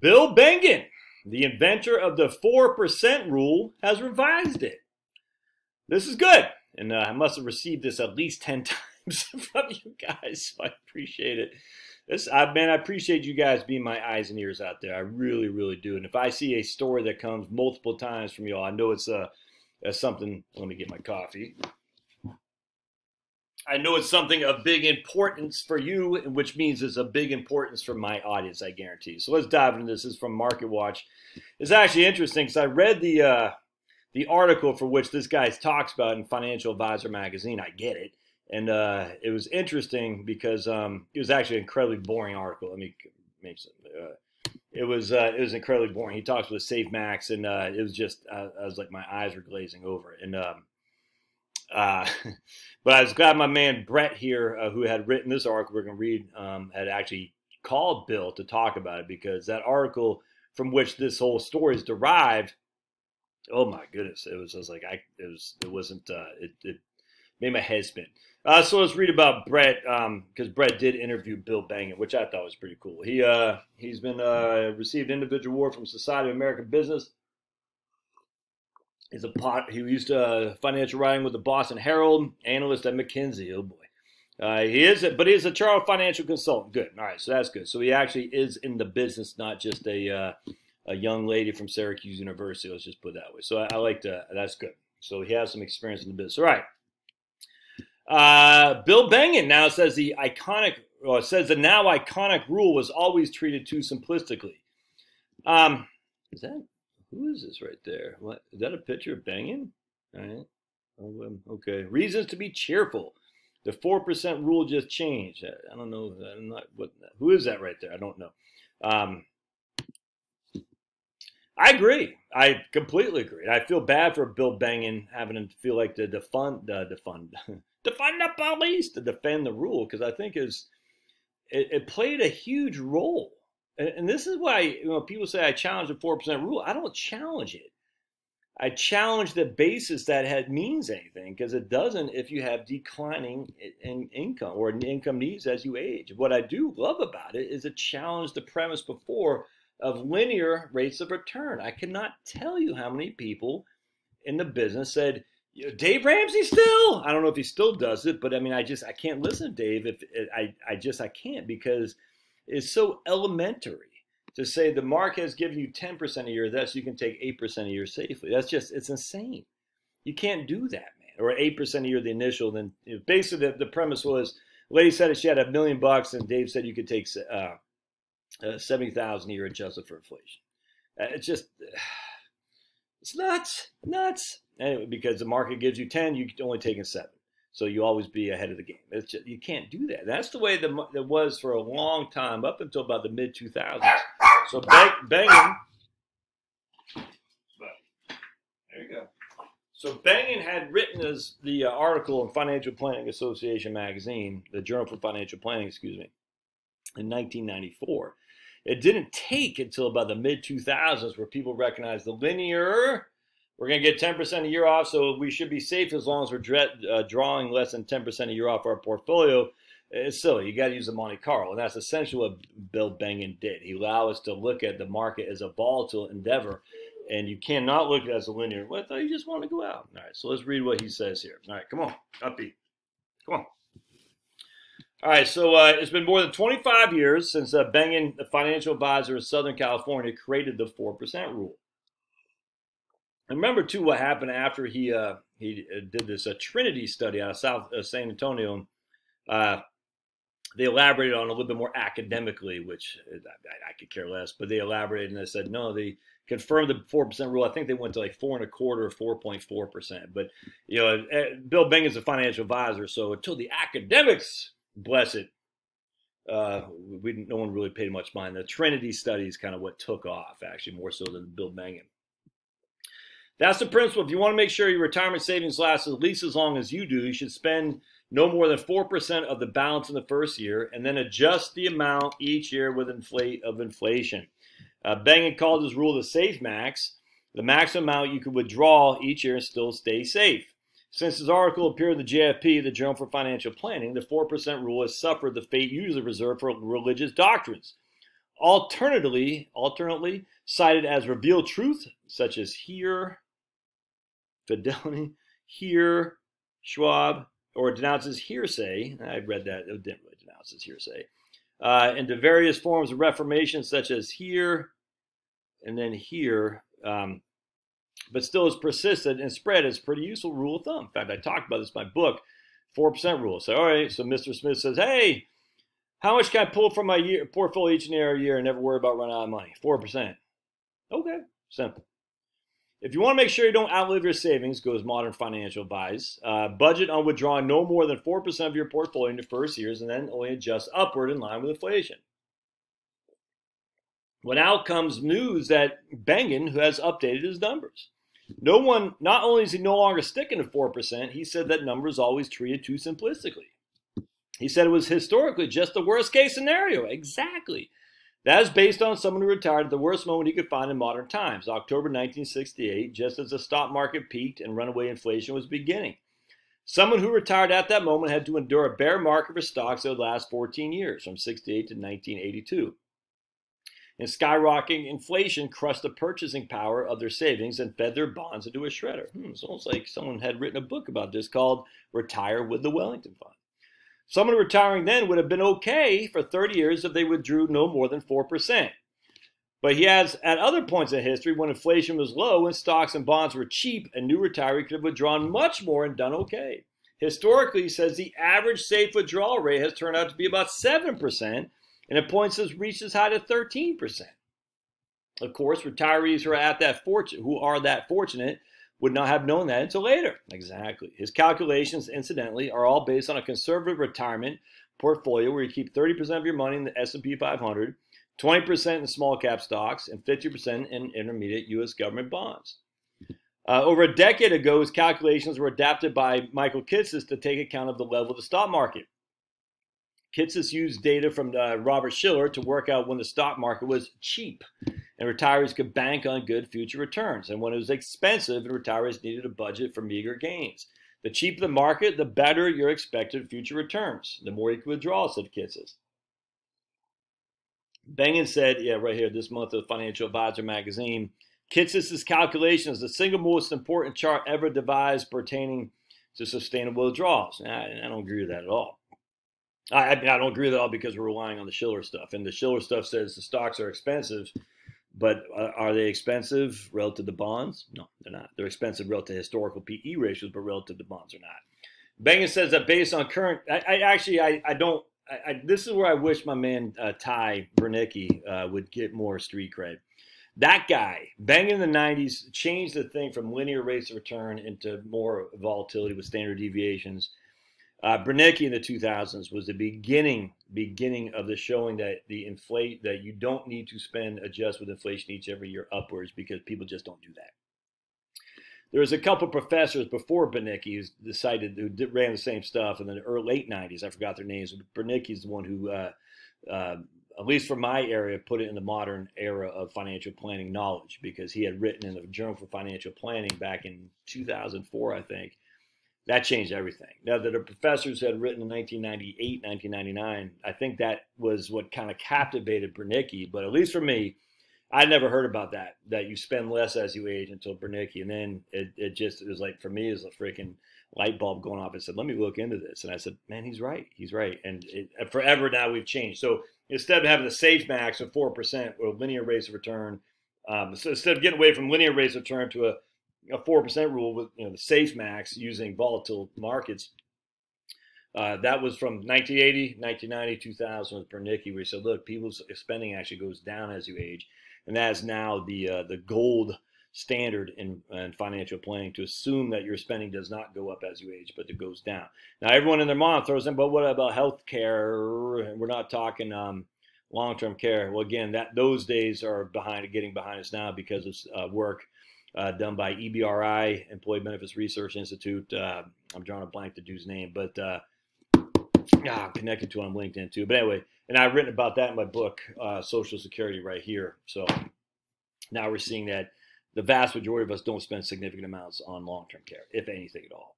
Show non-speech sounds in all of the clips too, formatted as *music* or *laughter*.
Bill Bengen, the inventor of the 4% rule, has revised it. This is good. And uh, I must have received this at least 10 *laughs* times from you guys, so I appreciate it. This, I, man, I appreciate you guys being my eyes and ears out there. I really, really do. And if I see a story that comes multiple times from y'all, I know it's uh, something. Let me get my coffee. I know it's something of big importance for you, which means it's a big importance for my audience, I guarantee. So let's dive into this. This is from Market Watch. It's actually interesting because I read the uh, the article for which this guy talks about in Financial Advisor magazine. I get it, and uh, it was interesting because um, it was actually an incredibly boring article. Let me make some. Uh, it was uh, it was incredibly boring. He talks with Safe Max, and uh, it was just uh, I was like my eyes were glazing over, and um, uh, *laughs* but I was glad my man Brett here, uh, who had written this article we're going to read, um, had actually called Bill to talk about it because that article from which this whole story is derived. Oh my goodness, it was, was like I it was it wasn't uh, it, it made my head spin. Uh, so let's read about Brett because um, Brett did interview Bill Bengen, which I thought was pretty cool. He uh, he's been uh, received individual award from Society of American Business He's a pot. He used to uh, financial writing with the Boston Herald, analyst at McKinsey. Oh boy, uh, he is, a, but he's a Charles financial consultant. Good. All right, so that's good. So he actually is in the business, not just a uh, a young lady from Syracuse University. Let's just put it that way. So I, I like to. That's good. So he has some experience in the business. All right. Uh, Bill Bengen now says the iconic, or says the now iconic rule was always treated too simplistically. Um, is that who is this right there? What is that a picture of Bengen? All right. Oh, okay. Reasons to be cheerful. The four percent rule just changed. I, I don't know. I'm not what. Who is that right there? I don't know. Um, I agree. I completely agree. I feel bad for Bill Bengen having to feel like to defund, uh, defund, *laughs* defund the police to defend the rule because I think is it, it played a huge role and this is why you know people say I challenge the four percent rule. I don't challenge it. I challenge the basis that it means anything because it doesn't if you have declining in income or income needs as you age. What I do love about it is it challenged the premise before of linear rates of return. I cannot tell you how many people in the business said, Dave Ramsey still. I don't know if he still does it, but I mean, I just I can't listen to Dave if I I just I can't because is so elementary to say the market has given you 10% a year, thus you can take 8% a year safely. That's just, it's insane. You can't do that, man. Or 8% a year, the initial. Then you know, basically the, the, premise was, lady said she had a million bucks, and Dave said you could take uh, uh, 70,000 a year adjusted for inflation. Uh, it's just, *sighs* it's nuts, nuts. Anyway, because the market gives you 10, you can only taking seven. So you always be ahead of the game. It's just, you can't do that. That's the way the, it was for a long time, up until about the mid 2000s. So bang, banging. There you go. So Bengen had written as the uh, article in Financial Planning Association magazine, the Journal for Financial Planning, excuse me, in 1994. It didn't take until about the mid 2000s where people recognized the linear we're going to get 10% a year off, so we should be safe as long as we're uh, drawing less than 10% a year off our portfolio. It's silly. You got to use the Monte Carlo, and that's essentially what Bill Bengen did. He allowed us to look at the market as a volatile endeavor, and you cannot look at it as a linear. Well, I thought you just want to go out. All right, so let's read what he says here. All right, come on, upbeat. Come on. All right, so uh, it's been more than 25 years since uh, Bengen, the financial advisor of Southern California, created the 4% rule. Remember too what happened after he uh, he uh, did this uh, Trinity study out of South uh, San Antonio. Uh, they elaborated on a little bit more academically, which uh, I, I, could care less. But they elaborated and they said no, they confirmed the four percent rule. I think they went to like four and a quarter, four point four percent. But you know, eh, Bill Bengen's a financial advisor, so until the academics bless it, uh, we no one really paid much mind. The Trinity study is kind of what took off, actually, more so than Bill Bengen. That's the principle. If you want to make sure your retirement savings lasts at least as long as you do, you should spend no more than 4% of the balance in the first year and then adjust the amount each year with inflate of inflation. Uh, Bengen called his rule the safe max, the maximum amount you could withdraw each year and still stay safe. Since his article appeared in the JFP, the Journal for Financial Planning, the 4% rule has suffered the fate usually reserved for religious doctrines. Alternatively, alternately cited as revealed truth, such as here, Fidelity, here, Schwab, or denounces hearsay. I read that, it didn't really denounce as hearsay. Uh, into various forms of reformation, such as here and then here, um, but still has persisted and spread as pretty useful rule of thumb. In fact, I talked about this in my book, 4% rule. So, all right, so Mr. Smith says, hey, how much can I pull from my year, portfolio each and every year and never worry about running out of money? 4%. Okay, simple. If you want to make sure you don't outlive your savings, goes Modern Financial advice. Uh, budget on withdrawing no more than 4% of your portfolio in your first years and then only adjust upward in line with inflation. Well, now comes news that Bengen, who has updated his numbers. No one, not only is he no longer sticking to 4%, he said that number is always treated too simplistically. He said it was historically just the worst case scenario. Exactly. That is based on someone who retired at the worst moment he could find in modern times, October 1968, just as the stock market peaked and runaway inflation was beginning. Someone who retired at that moment had to endure a bear market for stocks that would last 14 years, from 68 to 1982. And skyrocketing inflation crushed the purchasing power of their savings and fed their bonds into a shredder. Hmm, it's almost like someone had written a book about this called Retire with the Wellington Fund. Someone retiring then would have been okay for 30 years if they withdrew no more than 4%. But he has, at other points in history, when inflation was low and stocks and bonds were cheap, a new retiree could have withdrawn much more and done okay. Historically, he says the average safe withdrawal rate has turned out to be about 7%, and at points has reached as high as 13%. Of course, retirees who are at that fortune, who are that fortunate, would not have known that until later. Exactly. His calculations, incidentally, are all based on a conservative retirement portfolio where you keep 30% of your money in the S&P 500, 20% in small cap stocks, and 50% in intermediate U.S. government bonds. Uh, over a decade ago, his calculations were adapted by Michael Kitces to take account of the level of the stock market. Kitces used data from uh, Robert Shiller to work out when the stock market was cheap and retirees could bank on good future returns. And when it was expensive, and retirees needed a budget for meager gains. The cheaper the market, the better your expected future returns. The more you can withdraw, said Kitces. Bengen said, yeah, right here, this month of Financial Advisor magazine, Kitces' calculation is the single most important chart ever devised pertaining to sustainable withdrawals. I, I don't agree with that at all. I, I don't agree with that all because we're relying on the Shiller stuff. And the Shiller stuff says the stocks are expensive but uh, are they expensive relative to bonds? No, they're not. They're expensive relative to historical PE ratios, but relative to bonds are not. Bengen says that based on current, I, I actually I, I don't. I, this is where I wish my man uh, Ty Bernicke uh, would get more street cred. That guy, Bengen in the '90s, changed the thing from linear rates of return into more volatility with standard deviations uh, in the 2000s was the beginning beginning of the showing that the inflate that you don't need to spend adjust with inflation each every year upwards because people just don't do that. There was a couple professors before Bernicke who decided who did, ran the same stuff in the early late 90s. I forgot their names. Bernicke's the one who, uh, uh, at least for my area, put it in the modern era of financial planning knowledge because he had written in the Journal for Financial Planning back in 2004, I think that changed everything. Now that the professors had written in 1998, 1999, I think that was what kind of captivated Bernicke. But at least for me, I never heard about that. That you spend less as you age until Bernicke, and then it, it just it was like for me, it was a freaking light bulb going off. I said, "Let me look into this," and I said, "Man, he's right. He's right." And it, forever now we've changed. So instead of having the safe max of four percent or linear rates of return, um, so instead of getting away from linear rates of return to a a four percent rule with you know the safe max using volatile markets. Uh, that was from 1980, 1990, 2000 with Bernicke, where he said, "Look, people's spending actually goes down as you age, and that is now the uh, the gold standard in, in, financial planning to assume that your spending does not go up as you age, but it goes down." Now, everyone in their mind throws in, "But what about health care? We're not talking." Um, long-term care. Well, again, that those days are behind, getting behind us now because of uh, work uh, done by EBRI, Employee Benefits Research Institute. Uh, I'm drawing a blank the dude's name, but uh, yeah, I'm connected to on LinkedIn too. But anyway, and I've written about that in my book, uh, Social Security, right here. So now we're seeing that the vast majority of us don't spend significant amounts on long-term care, if anything at all.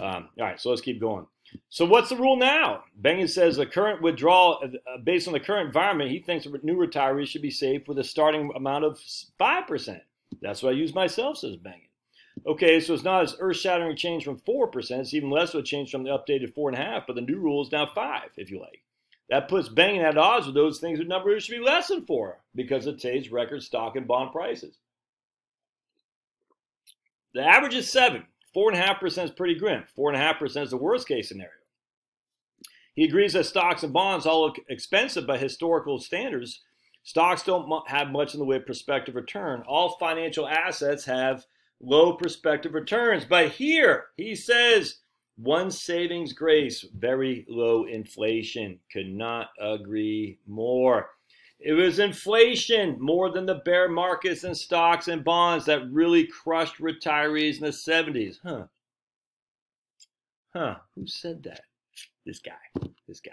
Um, all right, so let's keep going. So what's the rule now? Bengen says the current withdrawal, uh, based on the current environment, he thinks new retirees should be saved with a starting amount of 5%. That's what I use myself, says Bengen. Okay, so it's not as earth-shattering change from 4%. It's even less of a change from the updated 4.5, but the new rule is now 5 if you like. That puts Bengen at odds with those things whose number should be less than 4 because of today's record stock and bond prices. The average is 7. 4.5% is pretty grim. 4.5% is the worst case scenario. He agrees that stocks and bonds all look expensive by historical standards. Stocks don't have much in the way of prospective return. All financial assets have low prospective returns. But here, he says, one savings grace, very low inflation. Could not agree more. It was inflation more than the bear markets and stocks and bonds that really crushed retirees in the 70s. Huh. Huh. Who said that? This guy. This guy.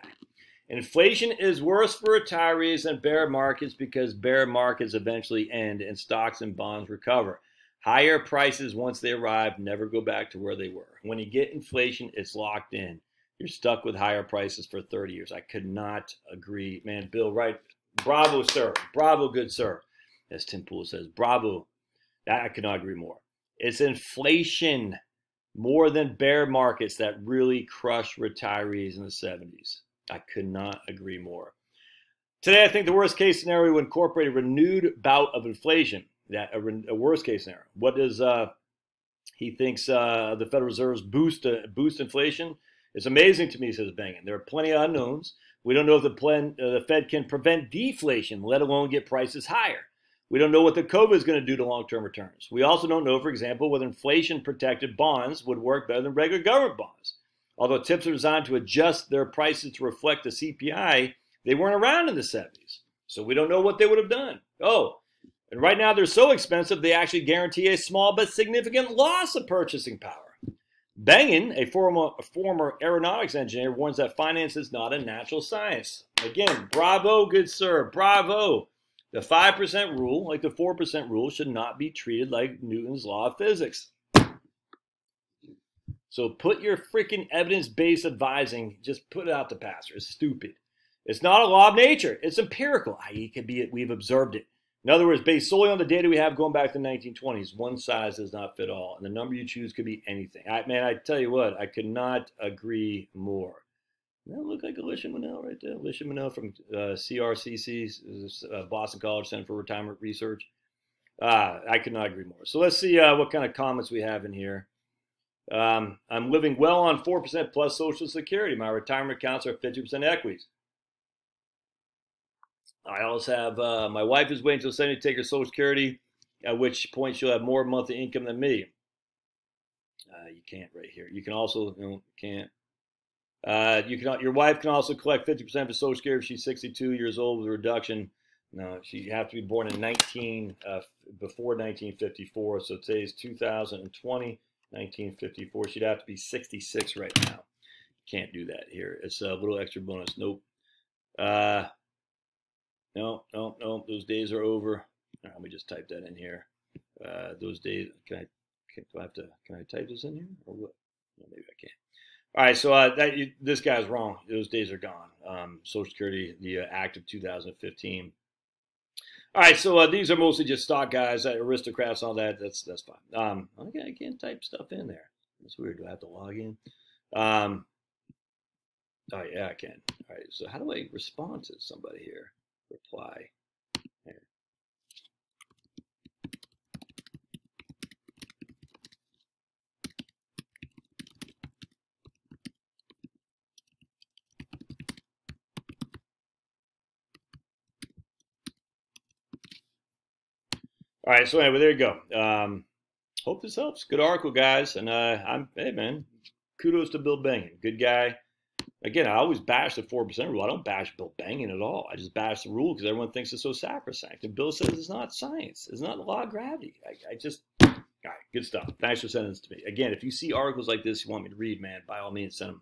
Inflation is worse for retirees than bear markets because bear markets eventually end and stocks and bonds recover. Higher prices, once they arrive, never go back to where they were. When you get inflation, it's locked in. You're stuck with higher prices for 30 years. I could not agree. Man, Bill, right? Bravo, sir. Bravo, good sir. As Tim Pool says, bravo. That I could not agree more. It's inflation more than bear markets that really crushed retirees in the 70s. I could not agree more. Today, I think the worst case scenario would incorporate a renewed bout of inflation. That a, a worst case scenario. What does uh, he thinks uh, the Federal Reserve's boost uh, boost inflation? It's amazing to me, says Bengen. There are plenty of unknowns. We don't know if the, plan, uh, the Fed can prevent deflation, let alone get prices higher. We don't know what the COVID is going to do to long term returns. We also don't know, for example, whether inflation protected bonds would work better than regular government bonds. Although TIPS are designed to adjust their prices to reflect the CPI, they weren't around in the 70s. So we don't know what they would have done. Oh, and right now they're so expensive they actually guarantee a small but significant loss of purchasing power. Bengen, a former, a former aeronautics engineer, warns that finance is not a natural science. Again, bravo, good sir, bravo. The 5% rule, like the 4% rule, should not be treated like Newton's law of physics. So put your freaking evidence-based advising, just put it out to pastor. It's stupid. It's not a law of nature. It's empirical. i.e. could be we've observed it. In other words, based solely on the data we have going back to the 1920s, one size does not fit all, and the number you choose could be anything. I, man, I tell you what, I could not agree more. That look like Alicia Munnell right there. Alicia Munnell from uh, CRCC, uh, Boston College Center for Retirement Research. Uh, I could not agree more. So let's see uh, what kind of comments we have in here. Um, I'm living well on 4% plus Social Security. My retirement accounts are 50% equities. I also have uh, my wife is waiting until 70 to take her Social Security, at which point she'll have more monthly income than me. Uh, you can't right here. You can also you know, can't. Uh, you can your wife can also collect 50% of Social Security if she's 62 years old with a reduction. No, she have to be born in 19 uh, before 1954. So today's 2020, 1954. She'd have to be 66 right now. Can't do that here. It's a little extra bonus. Nope. Uh, no, no, no. Those days are over. Right, let me just type that in here. Uh, those days. Can I? Can, do I have to? Can I type this in here or what? No, maybe I can't. All right, so uh, that, you, this guy's wrong. Those days are gone. Um, Social Security, the uh, Act of 2015. All right, so uh, these are mostly just stock guys, uh, aristocrats, all that. That's that's fine. Um, okay, I can't type stuff in there. That's weird. Do I have to log in? Um, oh yeah, I can. All right, so how do I respond to somebody here? reply. All right, so anyway, there you go. Um, hope this helps. Good article, guys. And uh, I'm, hey, man, kudos to Bill Bengen. Good guy again, I always bash the 4% rule. I don't bash Bill Bengen at all. I just bash the rule because everyone thinks it's so sacrosanct. And Bill says it's not science, it's not the law of gravity. I, I just, all right, good stuff. Thanks for sending this to me. Again, if you see articles like this you want me to read, man, by all means, send them.